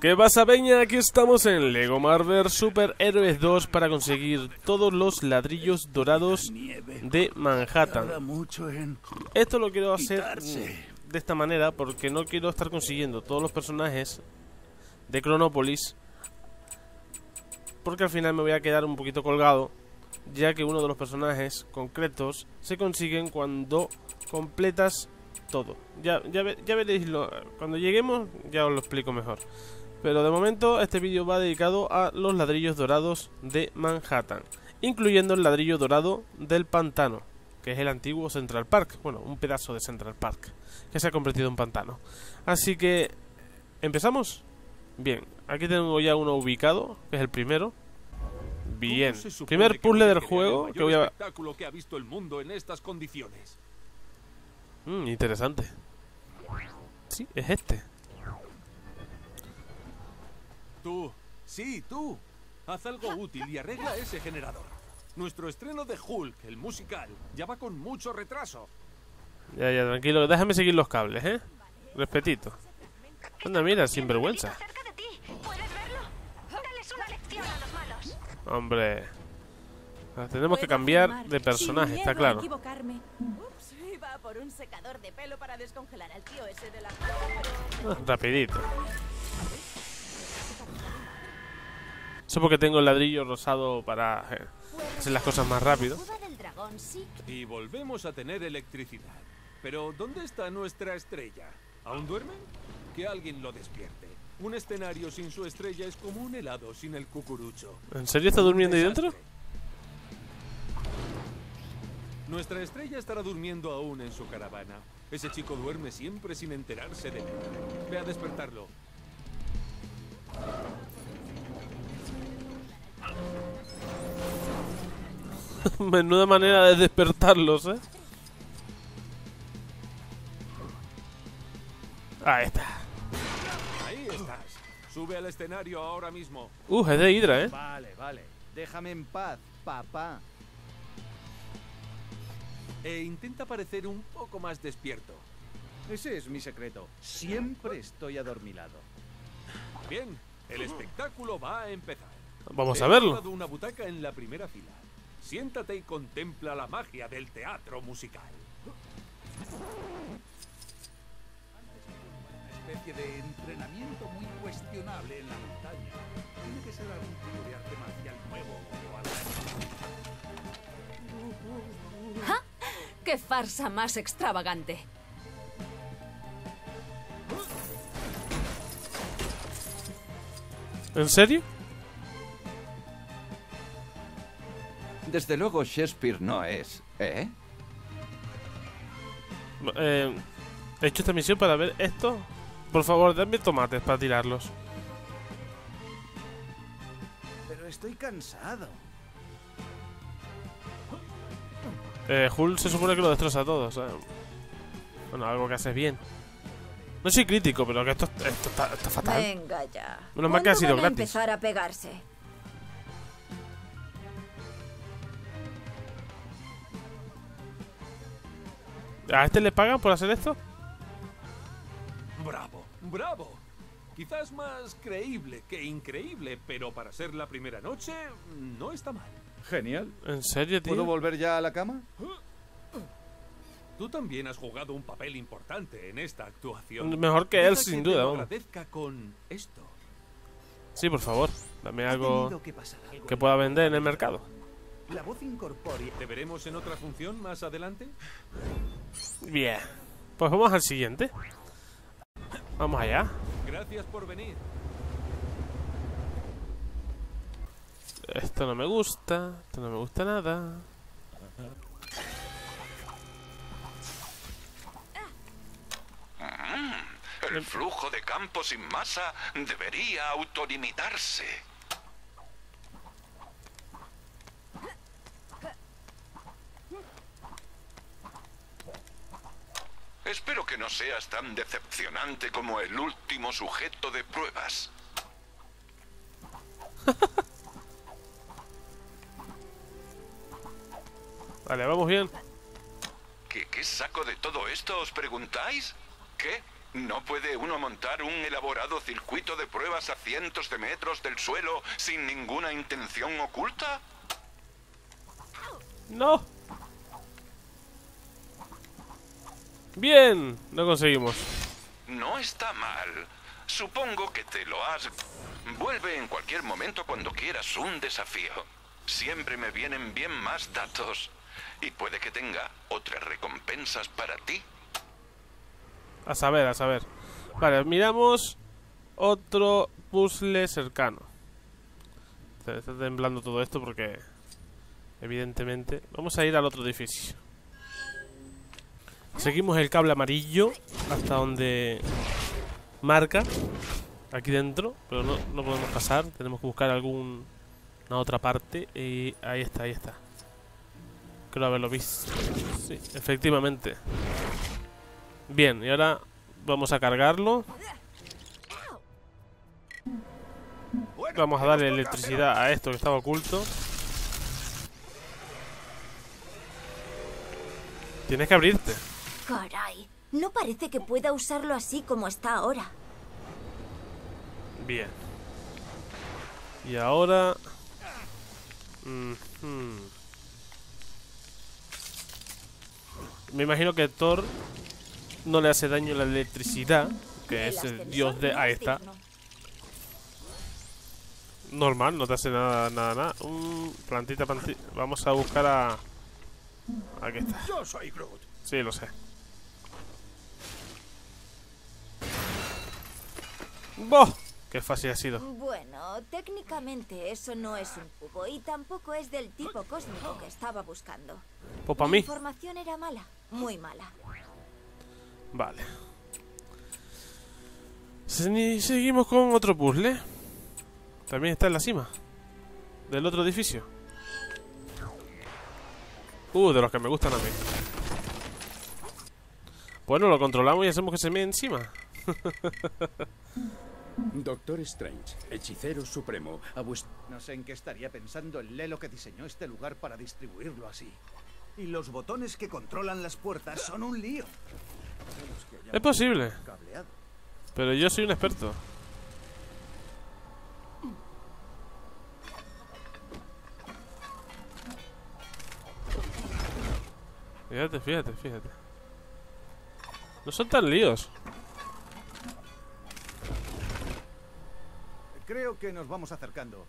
¿Qué pasa, Peña? Aquí estamos en Lego Marvel Super Héroes 2 para conseguir todos los ladrillos dorados de Manhattan. Esto lo quiero hacer de esta manera porque no quiero estar consiguiendo todos los personajes de Chronopolis porque al final me voy a quedar un poquito colgado ya que uno de los personajes concretos se consiguen cuando completas todo. Ya, ya, ya veréis, lo, cuando lleguemos ya os lo explico mejor. Pero de momento este vídeo va dedicado a los ladrillos dorados de Manhattan, incluyendo el ladrillo dorado del pantano, que es el antiguo Central Park, bueno, un pedazo de Central Park, que se ha convertido en pantano. Así que, ¿empezamos? Bien, aquí tengo ya uno ubicado, que es el primero. Bien, primer puzzle del juego que voy a... que ha visto el mundo en estas condiciones. Mm, interesante. Sí, es este. Tú, sí, tú. Haz algo útil y arregla ese generador. Nuestro estreno de Hulk, el musical, ya va con mucho retraso. Ya, ya, tranquilo. Déjame seguir los cables, ¿eh? Respetito. Anda, mira, sin vergüenza. Hombre. Tenemos que cambiar de personaje, está claro. Rapidito. Eso porque tengo el ladrillo rosado para eh, hacer las cosas más rápido. Y volvemos a tener electricidad. Pero ¿dónde está nuestra estrella? ¿Aún duerme? Que alguien lo despierte. Un escenario sin su estrella es como un helado sin el cucurucho. ¿En serio está durmiendo ahí dentro? Nuestra estrella estará durmiendo aún en su caravana. Ese chico duerme siempre sin enterarse de nada. Ve a despertarlo. Menuda manera de despertarlos, ¿eh? Ahí está. Ahí estás. Sube al escenario ahora mismo. Uh, es de Hydra, ¿eh? Vale, vale. Déjame en paz, papá. E intenta parecer un poco más despierto. Ese es mi secreto. Siempre estoy adormilado. Bien, el espectáculo va a empezar. Vamos a verlo. una butaca en la primera fila. Siéntate y contempla la magia del teatro musical. Una especie de entrenamiento muy cuestionable en la montaña. Tiene que ser algún tipo de arte marcial nuevo o algo. ¿Ah? ¡Qué farsa más extravagante! ¿En serio? Desde luego Shakespeare no es, ¿eh? eh he hecho esta misión para ver esto. Por favor, denme tomates para tirarlos. Pero estoy cansado. Eh, Hulk se supone que lo destroza todo, ¿sabes? Bueno, algo que haces bien. No soy crítico, pero que esto, esto está, fatal. Venga ya. Menos mal que ha sido van gratis. empezar a pegarse? ¿A este le pagan por hacer esto? Bravo, bravo. Quizás más creíble que increíble, pero para ser la primera noche no está mal. Genial. ¿En serio, tío? ¿Puedo volver ya a la cama? Tú también has jugado un papel importante en esta actuación. Mejor que él, Deja sin que duda. Te agradezca con esto. Sí, por favor. Dame algo que algo que pueda vender en el mercado. La voz incorpórea. ¿Te veremos en otra función más adelante? Bien. Pues vamos al siguiente. Vamos allá. Gracias por venir. Esto no me gusta. Esto no me gusta nada. El flujo de campo sin masa debería autolimitarse. Espero que no seas tan decepcionante como el último sujeto de pruebas. Vale, vamos bien. ¿Qué, ¿Qué saco de todo esto, os preguntáis? ¿Qué? ¿No puede uno montar un elaborado circuito de pruebas a cientos de metros del suelo sin ninguna intención oculta? ¡No! Bien, lo conseguimos. No está mal. Supongo que te lo has... Vuelve en cualquier momento cuando quieras un desafío. Siempre me vienen bien más datos. Y puede que tenga otras recompensas para ti. A saber, a saber. Vale, miramos otro puzzle cercano. Se está temblando todo esto porque... Evidentemente... Vamos a ir al otro edificio. Seguimos el cable amarillo hasta donde marca aquí dentro, pero no, no podemos pasar. Tenemos que buscar alguna otra parte. Y ahí está, ahí está. Creo haberlo visto. Sí, efectivamente. Bien, y ahora vamos a cargarlo. Vamos a darle electricidad a esto que estaba oculto. Tienes que abrirte. Caray, no parece que pueda usarlo así como está ahora. Bien. Y ahora... Ujú. Me imagino que Thor no le hace daño la electricidad, que es el dios de... Ahí está. Normal, no te hace nada, nada, nada. Plantita, plantita. Vamos a buscar a... Aquí está. Yo soy Groot. Sí, lo sé. ¡Boh! ¡Qué fácil ha sido! Bueno, técnicamente eso no es un cubo y tampoco es del tipo cósmico que estaba buscando. Pues para La mí. información era mala, muy mala. Vale. Se- Seguimos con otro puzzle. También está en la cima. Del otro edificio. Uh, de los que me gustan a mí. Bueno, lo controlamos y hacemos que se me encima. Doctor Strange, hechicero supremo, a vuestro... No sé en qué estaría pensando el Lelo que diseñó este lugar para distribuirlo así. Y los botones que controlan las puertas son un lío. Es posible, pero yo soy un experto. Fíjate, fíjate, fíjate. No son tan líos. Creo que nos vamos acercando.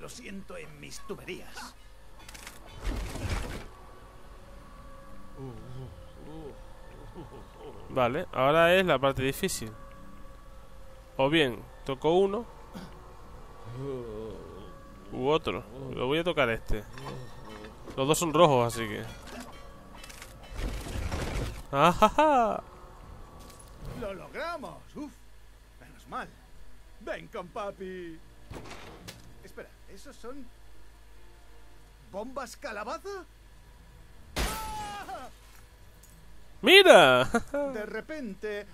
Lo siento en mis tuberías. Vale, ahora es la parte difícil. O bien, toco uno. U otro. Lo voy a tocar este. Los dos son rojos, así que. ¡Ajaja! ¡Lo logramos! ¡Uf! Menos mal. Ven con papi. Espera, ¿esos son... ¿Bombas calabaza? ¡Mira! De repente... eh,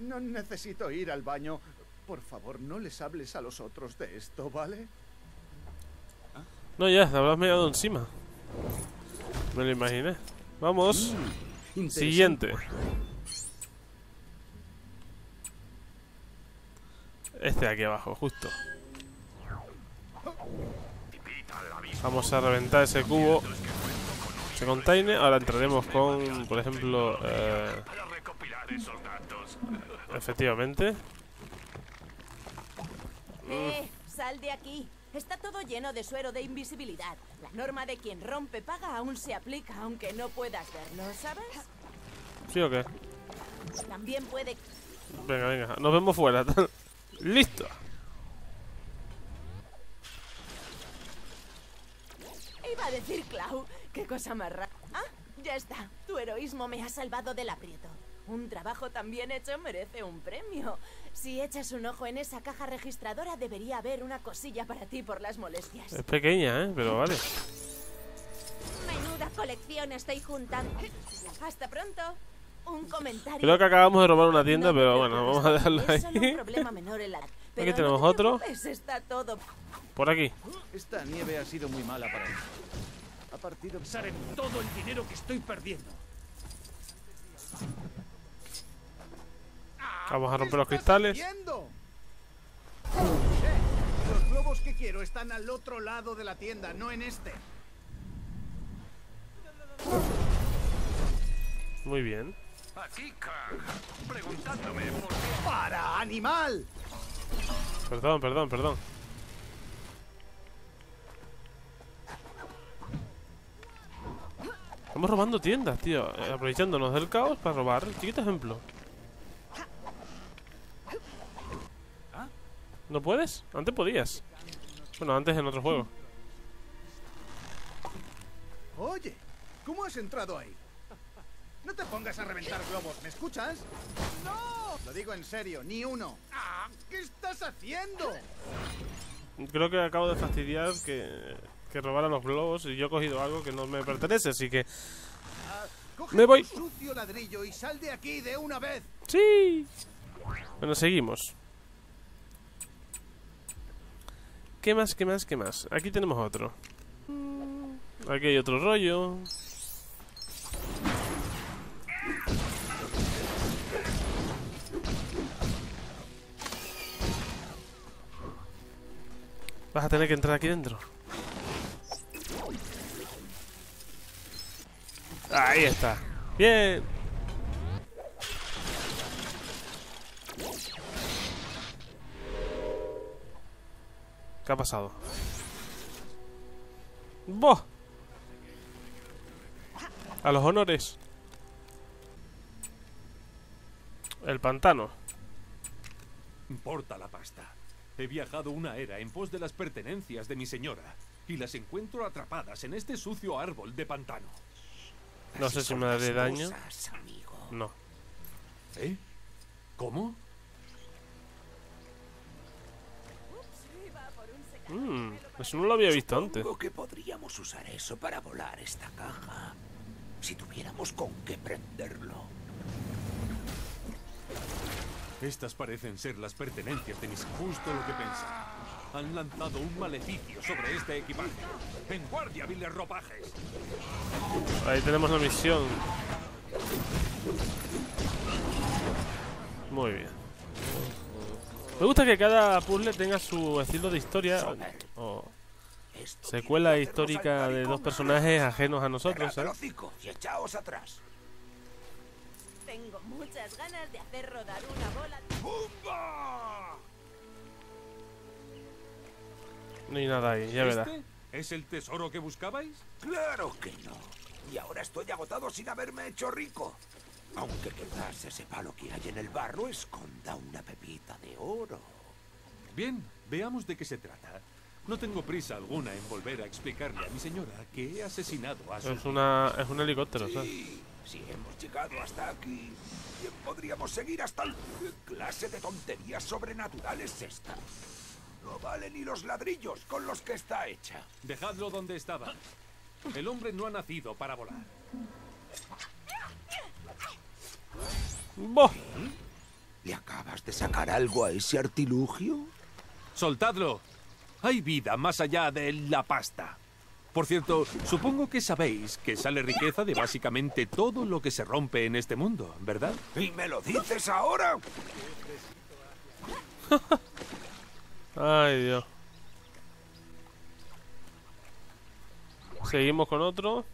No necesito ir al baño. Por favor, no les hables a los otros de esto, ¿vale? No, ya, te habrás mirado encima. Me lo imaginé. Vamos. Siguiente. Este de aquí abajo, justo. Vamos a reventar ese cubo. Ese container. Ahora entraremos con, por ejemplo... eh, efectivamente. ¡Eh! ¡Sal de aquí! Está todo lleno de suero de invisibilidad. La norma de quien rompe paga aún se aplica, aunque no puedas verlo, ¿sabes? ¿Sí o qué? También puede... Venga, venga. Nos vemos fuera. Listo. Iba a decir Clau. ¡Qué cosa más rara! Ah, ya está. Tu heroísmo me ha salvado del aprieto. Un trabajo tan bien hecho merece un premio. Si echas un ojo en esa caja registradora, debería haber una cosilla para ti por las molestias. Es pequeña, ¿eh? Pero vale. Menuda colección estoy juntando. Hasta pronto. Un comentario. Creo que acabamos de robar una tienda, No pero bueno, vamos a un ahí. problema menor en la... Pero no tenemos te otro. Está todo... Por aquí. Esta nieve ha sido muy mala para mí. Ha partido... Pensar en todo el dinero que estoy perdiendo. Vamos a ¿Qué romper los cristales. los globos que quiero están al otro lado de la tienda, no en este. Muy bien. Aquí, preguntándome por qué. ¡Para, animal! Perdón, perdón, perdón. Estamos robando tiendas, tío. eh, Aprovechándonos del caos para robar. Chiquito ejemplo. ¿No puedes? Antes podías. Bueno, antes en otro juego. Oye, ¿cómo has entrado ahí? No te pongas a reventar globos, ¿me escuchas? ¡No! Lo digo en serio, ni uno. Ah, ¿Qué estás haciendo? Creo que acabo de fastidiar que, que robara los globos y yo he cogido algo que no me pertenece, así que... Coge Me voy. sucio ladrillo y sal de aquí de una vez. ¡Sí! Bueno, seguimos. ¿Qué más, qué más, qué más? Aquí tenemos otro. Aquí hay otro rollo. Vas a tener que entrar aquí dentro. Ahí está. Bien. ¿Qué ha pasado? ¡Boh! A los honores. El pantano. Importa la pasta. He viajado una era en pos de las pertenencias de mi señora y las encuentro atrapadas en este sucio árbol de pantano. No sé si me haré daño. No. ¿Eh? ¿Cómo? Mm, eso no lo había visto antes. Supongo que podríamos usar eso para volar esta caja. Si tuviéramos con qué prenderlo. Estas parecen ser las pertenencias de mis... Justo lo que pensaba. Han lanzado un maleficio sobre este equipaje. ¡En guardia, viles ropajes! Ahí tenemos la misión. Muy bien. Me gusta que cada puzzle tenga su estilo de historia o secuela histórica de dos personajes ajenos a nosotros, ¿sabes? atrás. Tengo muchas ganas de hacer rodar una bola. ¡Bumba! No hay nada ahí, ya verás. ¿Este es el tesoro que buscabais? Claro que no. Y ahora estoy agotado sin haberme hecho rico. Aunque quizás ese palo que hay en el barro esconda una pepita de oro. Bien, veamos de qué se trata. No tengo prisa alguna en volver a explicarle a mi señora que he asesinado a su... Es una es un helicóptero, ¿sabes? Sí, si hemos llegado hasta aquí, bien podríamos seguir hasta el... ¿Qué clase de tonterías sobrenaturales es esta? No vale ni los ladrillos con los que está hecha. Dejadlo donde estaba. El hombre no ha nacido para volar. ¡Boh! ¿Le acabas de sacar algo a ese artilugio? ¡Soltadlo! Hay vida más allá de la pasta. Por cierto, supongo que sabéis que sale riqueza de básicamente todo lo que se rompe en este mundo, ¿verdad? ¿Y me lo dices ahora? Ay, Dios. Seguimos con otro.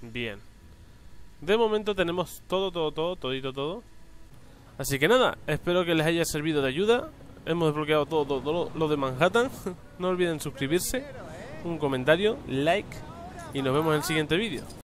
Bien. De momento tenemos todo, todo, todo, todito, todo. Así que nada, espero que les haya servido de ayuda. Hemos desbloqueado todo, todo, todo lo de Manhattan. no olviden suscribirse, un comentario, like y nos vemos en el siguiente vídeo.